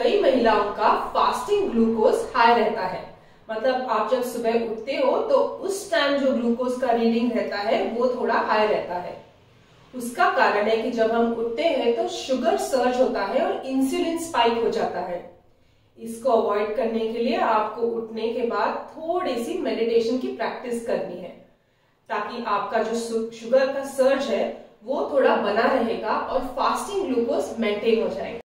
कई महिलाओं का फास्टिंग ग्लूकोज हाई रहता है। मतलब आप जब सुबह उठते हो तो उस टाइम जो ग्लूकोज का रीडिंग रहता है, वो थोड़ा हाई रहता है। उसका कारण है कि जब हम उठते हैं तो शुगर सर्ज होता है और इंसुलिन स्पाइक हो जाता है। इसको अवॉइड करने के लिए आपको उठने के बाद थोड़ी सी मेडिटेशन की प्रैक्टिस करनी है, ताकि आपका जो शुगर का सर्ज है, वो थोड़ा बना रहेगा और फास्टिंग ग्लूकोज मेंटेन हो जाएगा।